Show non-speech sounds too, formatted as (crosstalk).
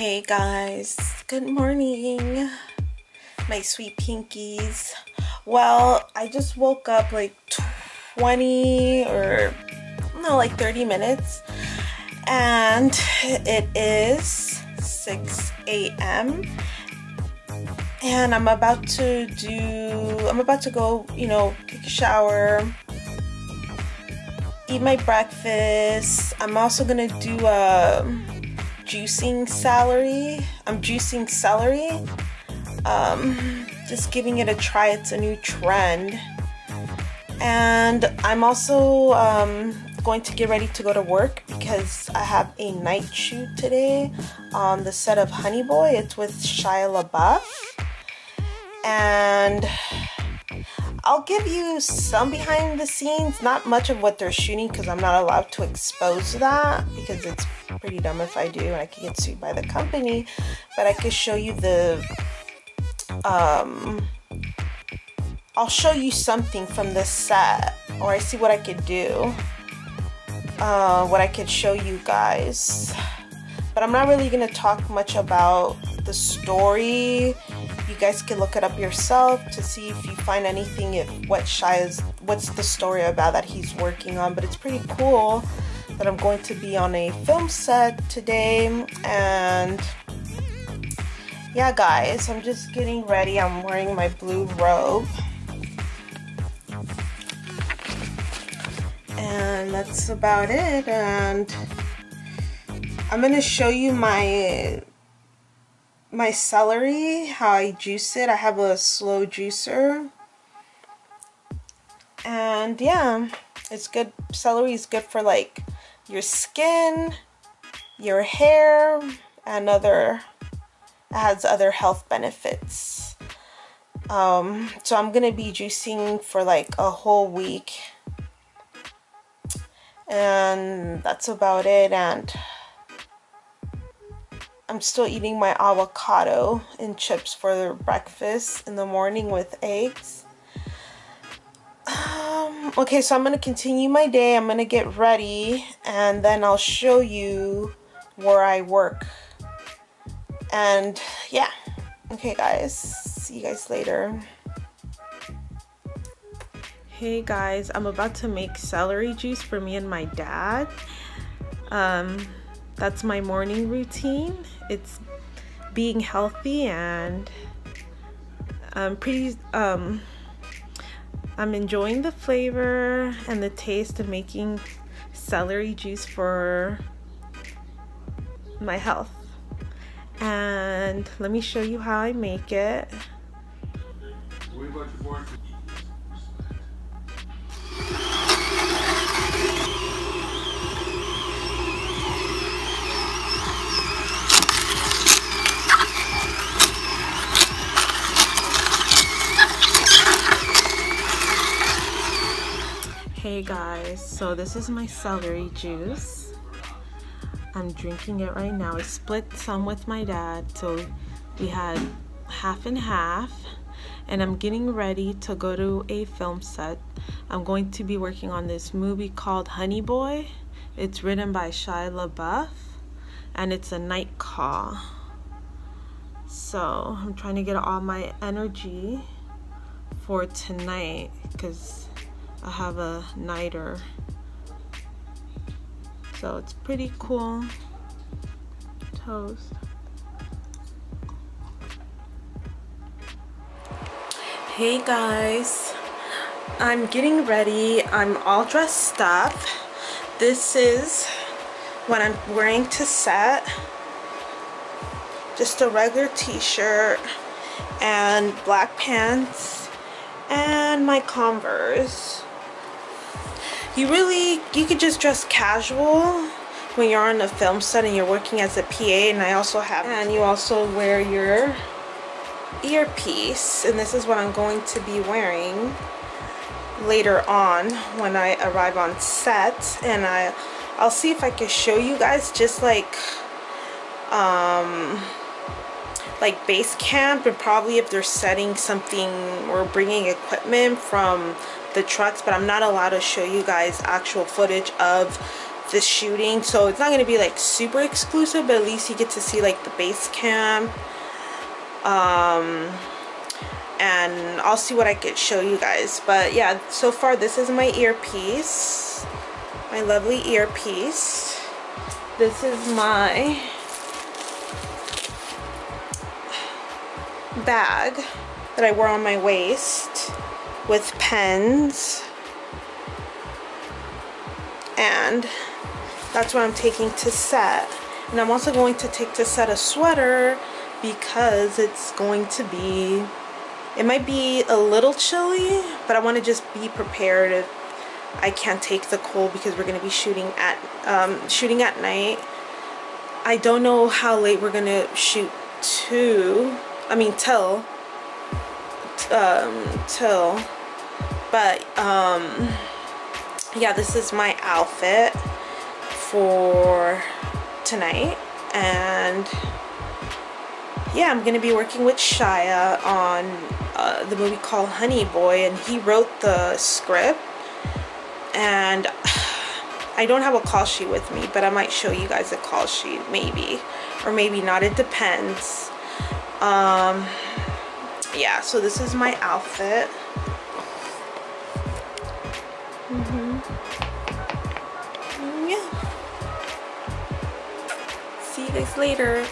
Hey guys, good morning, my sweet pinkies. Well, I just woke up like 20 or no, like 30 minutes, and it is 6 a.m. And I'm about to do, I'm about to go, you know, take a shower, eat my breakfast. I'm also gonna do a juicing celery. I'm juicing celery. Um, just giving it a try. It's a new trend. And I'm also um, going to get ready to go to work because I have a night shoot today on the set of Honey Boy. It's with Shia LaBeouf. And I'll give you some behind the scenes, not much of what they're shooting because I'm not allowed to expose that because it's pretty dumb if I do and I could get sued by the company. But I could show you the, um, I'll show you something from the set or I see what I could do, uh, what I could show you guys. But I'm not really going to talk much about the story you guys can look it up yourself to see if you find anything what Shia's what's the story about that he's working on. But it's pretty cool that I'm going to be on a film set today and yeah guys I'm just getting ready. I'm wearing my blue robe. And that's about it and I'm gonna show you my my celery, how I juice it. I have a slow juicer. And yeah, it's good. Celery is good for like your skin, your hair, and other, has other health benefits. Um, so I'm going to be juicing for like a whole week. And that's about it. And I'm still eating my avocado and chips for breakfast in the morning with eggs. Um, okay, so I'm going to continue my day. I'm going to get ready and then I'll show you where I work. And yeah. Okay, guys. See you guys later. Hey guys, I'm about to make celery juice for me and my dad. Um, that's my morning routine. It's being healthy and I'm pretty um I'm enjoying the flavor and the taste of making celery juice for my health. And let me show you how I make it. Hey guys, so this is my celery juice. I'm drinking it right now. I split some with my dad, so we had half and half. And I'm getting ready to go to a film set. I'm going to be working on this movie called Honey Boy. It's written by Shia LaBeouf, and it's a night call. So I'm trying to get all my energy for tonight because I have a niter. So it's pretty cool. Toast. Hey guys, I'm getting ready. I'm all dressed up. This is what I'm wearing to set. Just a regular t-shirt and black pants and my Converse you really you could just dress casual when you're on a film set and you're working as a PA and I also have and you also wear your earpiece and this is what I'm going to be wearing later on when I arrive on set. And I I'll see if I can show you guys just like um like base camp and probably if they're setting something or bringing equipment from the trucks but I'm not allowed to show you guys actual footage of the shooting. So it's not going to be like super exclusive but at least you get to see like the base camp. Um and I'll see what I could show you guys. But yeah so far this is my earpiece. My lovely earpiece. This is my bag that I wear on my waist with pens. And that's what I'm taking to set. And I'm also going to take to set a sweater because it's going to be it might be a little chilly but I want to just be prepared. If I can't take the cold because we're going to be shooting at um, shooting at night. I don't know how late we're going to shoot to I mean till um, till but um, yeah this is my outfit for tonight. And yeah I'm gonna be working with Shia on uh, the movie called Honey Boy and he wrote the script. And (sighs) I don't have a call sheet with me but I might show you guys a call sheet maybe. Or maybe not it depends. Um yeah so this is my outfit mm -hmm. yeah see you guys later